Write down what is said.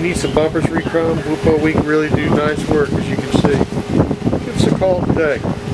you need some bumpers rechrome, Whoopo, we can really do nice work, as you can see. Give us a call today.